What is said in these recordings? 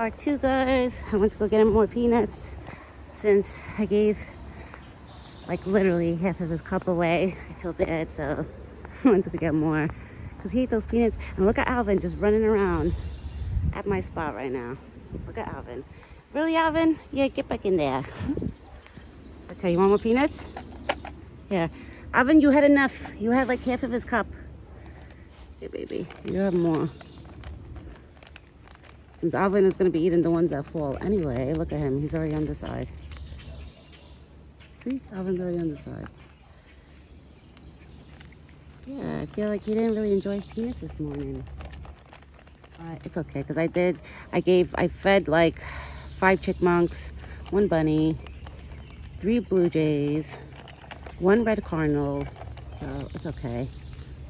part two, guys. I went to go get him more peanuts since I gave like literally half of his cup away. I feel bad, so I went to get more because he ate those peanuts. And look at Alvin just running around at my spot right now. Look at Alvin. Really, Alvin? Yeah, get back in there. okay, you want more peanuts? Yeah. Alvin, you had enough. You had like half of his cup. Hey, baby, you have more. Since Alvin is going to be eating the ones that fall anyway, look at him. He's already on the side. See? Alvin's already on the side. Yeah, I feel like he didn't really enjoy his peanuts this morning. But it's okay, because I did, I gave, I fed like five chipmunks, one bunny, three blue jays, one red cardinal, so it's okay.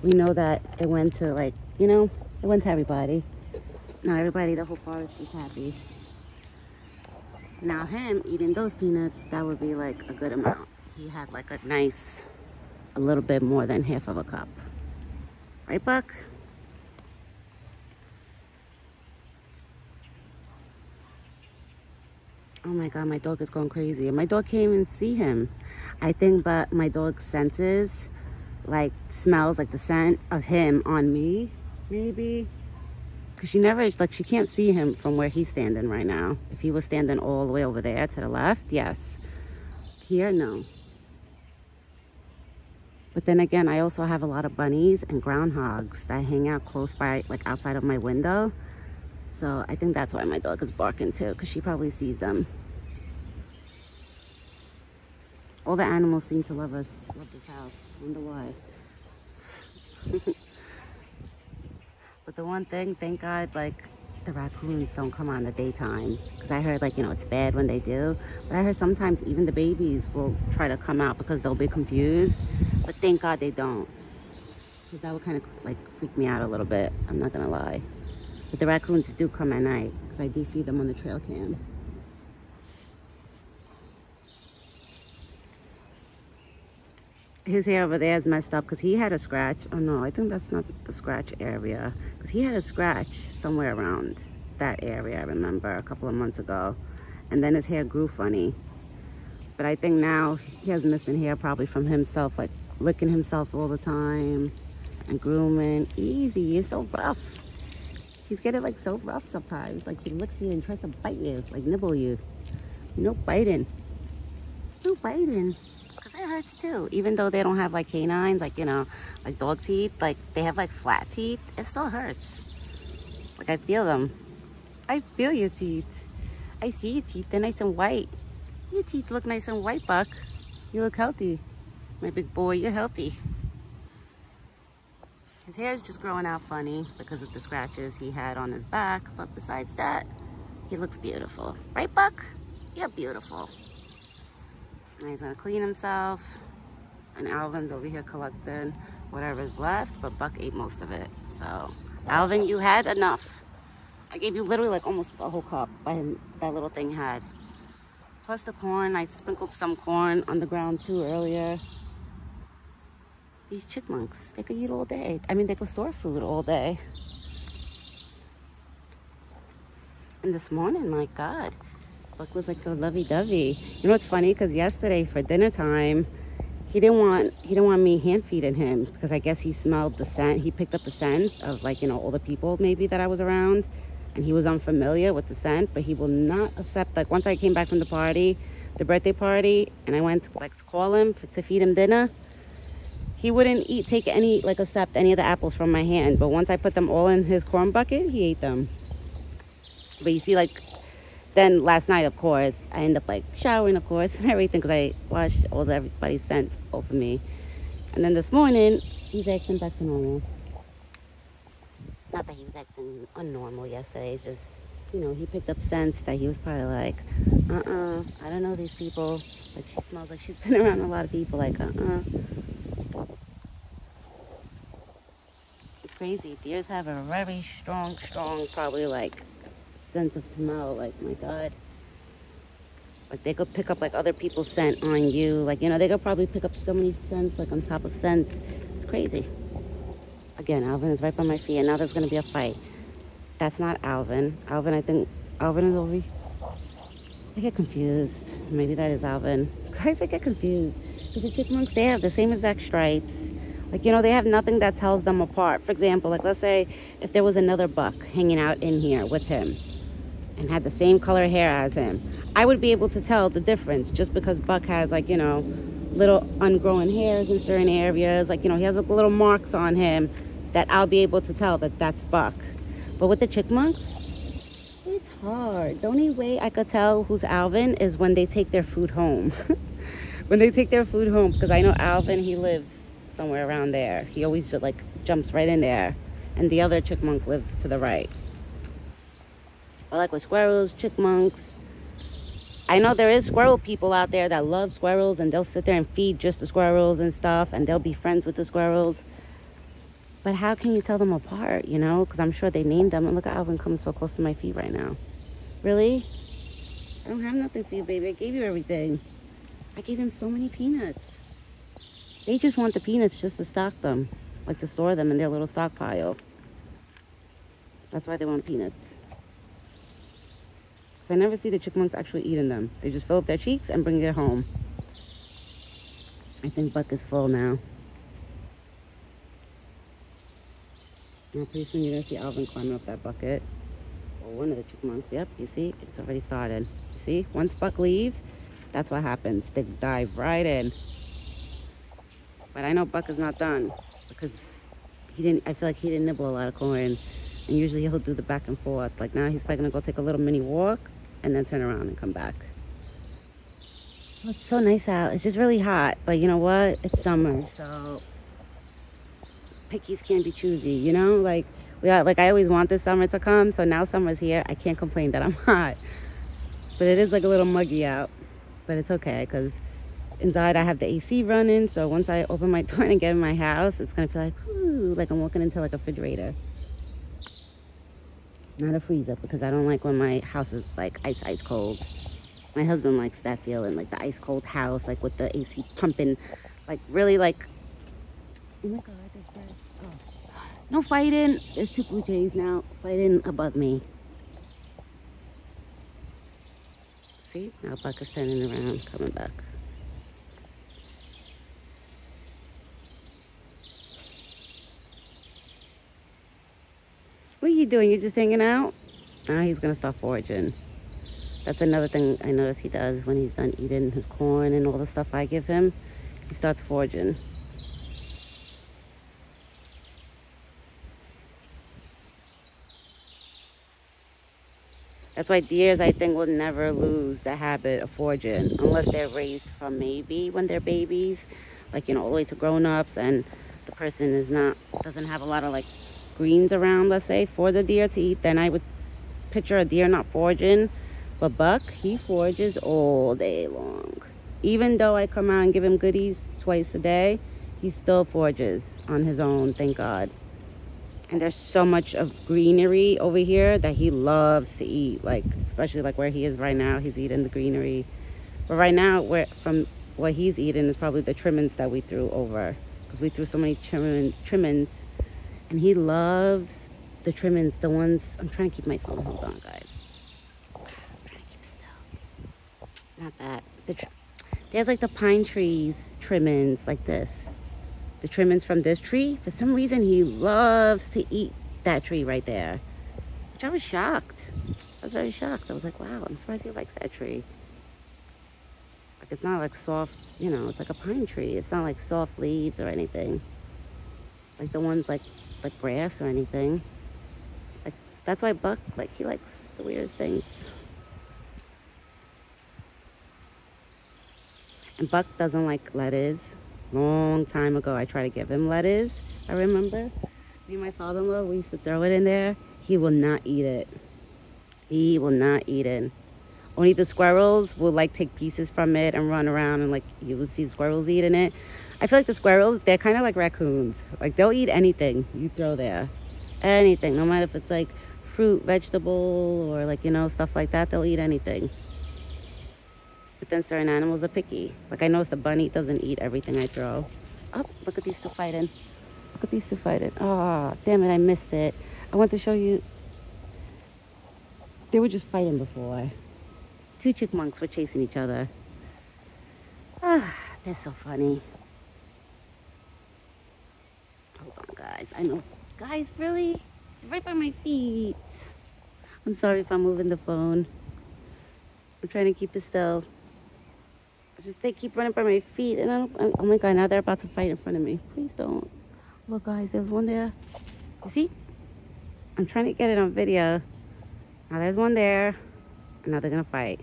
We know that it went to like, you know, it went to everybody. Now everybody, the whole forest is happy. Now him eating those peanuts, that would be like a good amount. He had like a nice, a little bit more than half of a cup. Right, Buck? Oh my God, my dog is going crazy. My dog can't even see him. I think but my dog senses, like smells like the scent of him on me, maybe. Cause she never, like she can't see him from where he's standing right now. If he was standing all the way over there to the left, yes. Here, no. But then again, I also have a lot of bunnies and groundhogs that hang out close by, like outside of my window. So I think that's why my dog is barking too, because she probably sees them. All the animals seem to love us, love this house. Wonder why. The one thing, thank God, like the raccoons don't come on the daytime. Because I heard like, you know, it's bad when they do. But I heard sometimes even the babies will try to come out because they'll be confused. But thank God they don't. Because that would kind of like freak me out a little bit. I'm not going to lie. But the raccoons do come at night because I do see them on the trail cam. His hair over there is messed up because he had a scratch. Oh no, I think that's not the scratch area. Because he had a scratch somewhere around that area, I remember, a couple of months ago. And then his hair grew funny. But I think now he has missing hair probably from himself, like licking himself all the time and grooming. Easy, it's so rough. He's getting like so rough sometimes. Like he licks you and tries to bite you, like nibble you. No biting. No biting. Hurts too. Even though they don't have like canines, like, you know, like dog teeth, like they have like flat teeth, it still hurts. Like I feel them. I feel your teeth. I see your teeth. They're nice and white. Your teeth look nice and white, Buck. You look healthy. My big boy, you're healthy. His hair is just growing out funny because of the scratches he had on his back. But besides that, he looks beautiful. Right, Buck? You're beautiful. He's gonna clean himself. And Alvin's over here collecting whatever's left, but Buck ate most of it. So, Alvin, you had enough. I gave you literally like almost a whole cup by that little thing had. Plus the corn, I sprinkled some corn on the ground too earlier. These chipmunks, they could eat all day. I mean, they could store food all day. And this morning, my God, Buck was like so lovey-dovey. You know what's funny? Because yesterday for dinner time, he didn't want he didn't want me hand feeding him because I guess he smelled the scent. He picked up the scent of like you know all the people maybe that I was around, and he was unfamiliar with the scent. But he will not accept like once I came back from the party, the birthday party, and I went like to call him for, to feed him dinner he wouldn't eat take any like accept any of the apples from my hand but once i put them all in his corn bucket he ate them but you see like then last night of course i end up like showering of course and everything because i washed all the everybody's scents off of me. And then this morning he's acting back to normal. Not that he was acting unnormal yesterday it's just you know he picked up scents that he was probably like uh-uh i don't know these people. Like she smells like she's been around a lot of people like uh-uh. It's crazy. Deers have a very strong, strong, probably like sense of smell. Like, my God. Like, they could pick up like other people's scent on you. Like, you know, they could probably pick up so many scents, like on top of scents. It's crazy. Again, Alvin is right by my feet, and now there's going to be a fight. That's not Alvin. Alvin, I think, Alvin is over I get confused. Maybe that is Alvin. Guys, I get confused. Because the chipmunks, they have the same exact stripes. Like, you know, they have nothing that tells them apart. For example, like let's say if there was another buck hanging out in here with him and had the same color hair as him, I would be able to tell the difference just because Buck has like, you know, little ungrown hairs in certain areas. Like, you know, he has like little marks on him that I'll be able to tell that that's Buck. But with the chipmunks, it's hard. The only way I could tell who's Alvin is when they take their food home. when they take their food home, because I know Alvin, he lives somewhere around there. He always just like jumps right in there. And the other chipmunk lives to the right. Like with squirrels, chipmunks. I know there is squirrel people out there that love squirrels and they'll sit there and feed just the squirrels and stuff and they'll be friends with the squirrels. But how can you tell them apart, you know? Because I'm sure they named them. And look at Alvin coming so close to my feet right now. Really? I don't have nothing for you, baby. I gave you everything. I gave him so many peanuts. They just want the peanuts just to stock them, like to store them in their little stockpile. That's why they want peanuts. I never see the chipmunks actually eating them. They just fill up their cheeks and bring it home. I think Buck is full now. Now pretty soon you're gonna see Alvin climbing up that bucket. Or one of the chipmunks. Yep, you see, it's already started. You see, once Buck leaves, that's what happens. They dive right in. But I know Buck is not done because he didn't, I feel like he didn't nibble a lot of corn. And usually he'll do the back and forth. Like now he's probably gonna go take a little mini walk and then turn around and come back. it's so nice out. It's just really hot, but you know what? It's summer, so pickies can't be choosy, you know? Like, we got, like I always want this summer to come, so now summer's here. I can't complain that I'm hot. But it is like a little muggy out, but it's okay because inside I have the AC running. So once I open my door and get in my house, it's gonna feel like, ooh, like I'm walking into like a refrigerator. Not a freezer because I don't like when my house is like ice, ice cold. My husband likes that feeling, like the ice cold house, like with the AC pumping, like really like, oh my God, birds. Oh. No fighting. There's two blue jays now fighting above me. See, now Buck is turning around, coming back. What are you doing? You're just hanging out? Now he's going to start foraging. That's another thing I notice he does when he's done eating his corn and all the stuff I give him. He starts foraging. That's why deers, I think, will never lose the habit of foraging unless they're raised from maybe when they're babies, like, you know, all the way to grown-ups and the person is not, doesn't have a lot of like greens around, let's say, for the deer to eat, then I would picture a deer not foraging. But Buck, he forages all day long. Even though I come out and give him goodies twice a day, he still forages on his own, thank God. And there's so much of greenery over here that he loves to eat. Like, especially like where he is right now, he's eating the greenery. But right now, where from what he's eating is probably the trimmings that we threw over. Because we threw so many trim, trimmings and he loves the trimmings, the ones, I'm trying to keep my phone, hold on guys. I'm trying to keep still. Not that. The There's like the pine trees trimmings like this. The trimmings from this tree. For some reason, he loves to eat that tree right there. Which I was shocked. I was very shocked. I was like, wow, I'm surprised he likes that tree. Like it's not like soft, you know, it's like a pine tree. It's not like soft leaves or anything. Like the ones like like grass or anything. Like that's why Buck like he likes the weirdest things. And Buck doesn't like lettuce. Long time ago I tried to give him lettuce. I remember. Me and my father-in-law, we used to throw it in there. He will not eat it. He will not eat it. Only the squirrels will like take pieces from it and run around and like you will see squirrels eating it. I feel like the squirrels, they're kind of like raccoons. Like they'll eat anything you throw there. Anything, no matter if it's like fruit, vegetable, or like, you know, stuff like that, they'll eat anything. But then certain animals are picky. Like I noticed the bunny doesn't eat everything I throw. Oh, look at these two fighting. Look at these two fighting. Oh, damn it, I missed it. I want to show you. They were just fighting before. Two chipmunks were chasing each other. Ah, they're so funny. Hold on, guys. I know. Guys, really? Right by my feet. I'm sorry if I'm moving the phone. I'm trying to keep it still. It's just they keep running by my feet, and I don't. Oh my god! Now they're about to fight in front of me. Please don't. Look, guys. There's one there. You see? I'm trying to get it on video. Now there's one there, and now they're gonna fight.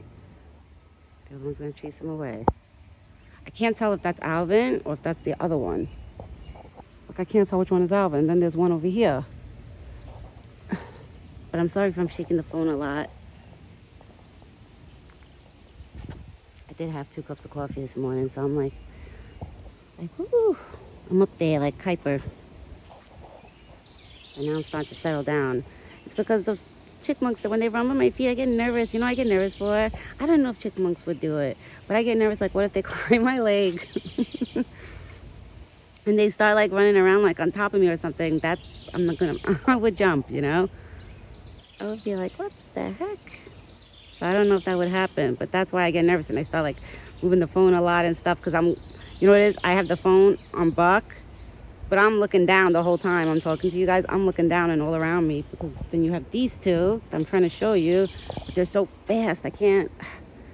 The other one's gonna chase him away. I can't tell if that's Alvin or if that's the other one. Look, I can't tell which one is Alvin. Then there's one over here. But I'm sorry if I'm shaking the phone a lot. I did have two cups of coffee this morning, so I'm like, like, I'm up there like Kuiper. And now I'm starting to settle down. It's because those chipmunks, when they run on my feet, I get nervous. You know, I get nervous for. I don't know if chipmunks would do it, but I get nervous. Like, what if they climb my leg? and they start like running around like on top of me or something. That's, I'm not gonna, I would jump, you know? I would be like, what the heck? So I don't know if that would happen, but that's why I get nervous and I start like moving the phone a lot and stuff because I'm, you know what it is? I have the phone on buck, but I'm looking down the whole time I'm talking to you guys. I'm looking down and all around me then you have these two I'm trying to show you, but they're so fast. I can't,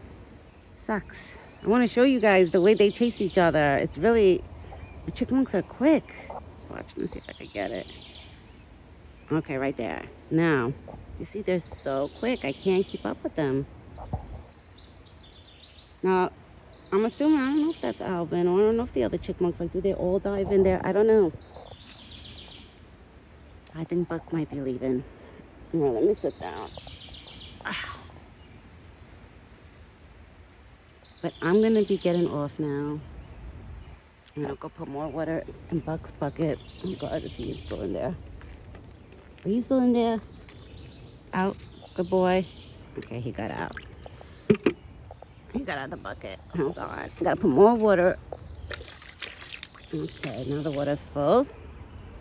sucks. I want to show you guys the way they chase each other. It's really, the chipmunks are quick. Watch, let me see if I can get it. Okay, right there. Now, you see, they're so quick. I can't keep up with them. Now, I'm assuming, I don't know if that's Alvin, or I don't know if the other chipmunks, like, do they all dive in there? I don't know. I think Buck might be leaving. Well, let me sit down. But I'm going to be getting off now. I'm going to go put more water in Buck's bucket. Oh, Glad to see he's still in there. Are you still in there? Out. Good boy. Okay, he got out. He got out of the bucket. Oh God. Gotta put more water. Okay, now the water's full.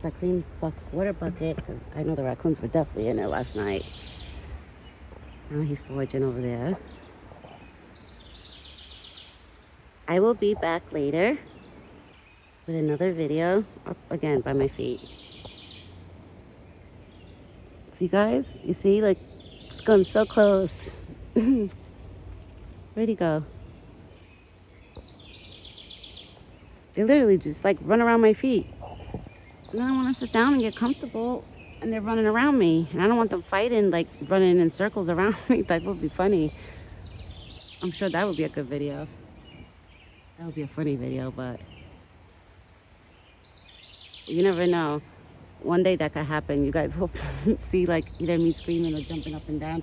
So I cleaned Buck's water bucket because I know the raccoons were definitely in it last night. Now he's foraging over there. I will be back later with another video up again by my feet. See you guys? You see like it's going so close. Where'd he go? They literally just like run around my feet. And then I want to sit down and get comfortable and they're running around me. And I don't want them fighting, like running in circles around me. That would be funny. I'm sure that would be a good video. That would be a funny video, but you never know. One day that could happen. You guys will see like either me screaming or jumping up and down.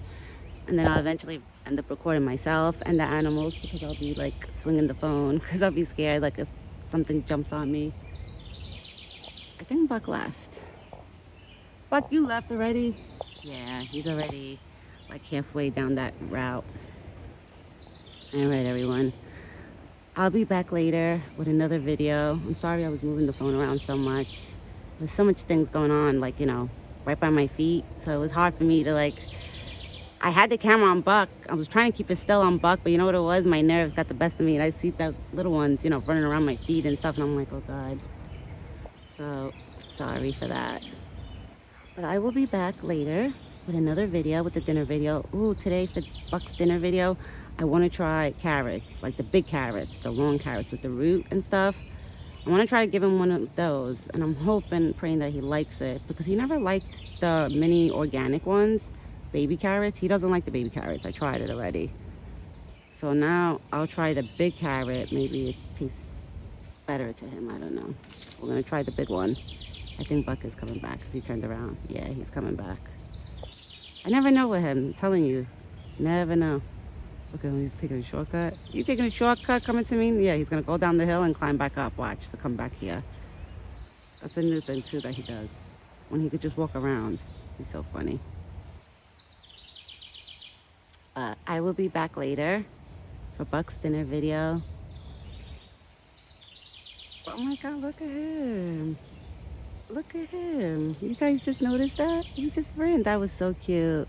And then I'll eventually end up recording myself and the animals because I'll be like swinging the phone because I'll be scared like if something jumps on me. I think Buck left. Buck, you left already? Yeah, he's already like halfway down that route. All right, everyone. I'll be back later with another video. I'm sorry I was moving the phone around so much. There's so much things going on, like, you know, right by my feet. So it was hard for me to like, I had the camera on Buck. I was trying to keep it still on Buck, but you know what it was? My nerves got the best of me. And I see the little ones, you know, running around my feet and stuff. And I'm like, oh God. So sorry for that. But I will be back later with another video, with the dinner video. Ooh, today for Buck's dinner video, I want to try carrots, like the big carrots, the long carrots with the root and stuff. I want to try to give him one of those, and I'm hoping, praying that he likes it, because he never liked the mini organic ones, baby carrots. He doesn't like the baby carrots. I tried it already. So now I'll try the big carrot. Maybe it tastes better to him. I don't know. We're going to try the big one. I think Buck is coming back because he turned around. Yeah, he's coming back. I never know with him. I'm telling you. Never know. Him, he's taking a shortcut. You taking a shortcut coming to me? Yeah, he's gonna go down the hill and climb back up. Watch to come back here. That's a new thing too that he does. When he could just walk around. He's so funny. Uh, I will be back later for Buck's dinner video. Oh my God, look at him. Look at him. You guys just noticed that? He just ran. That was so cute.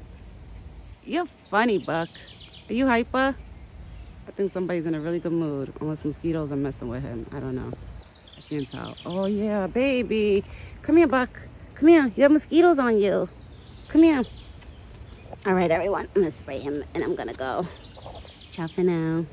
You're funny, Buck. Are you hyper? I think somebody's in a really good mood. Unless mosquitoes are messing with him. I don't know. I can't tell. Oh, yeah, baby. Come here, Buck. Come here. You have mosquitoes on you. Come here. All right, everyone, I'm gonna spray him and I'm gonna go. Ciao for now.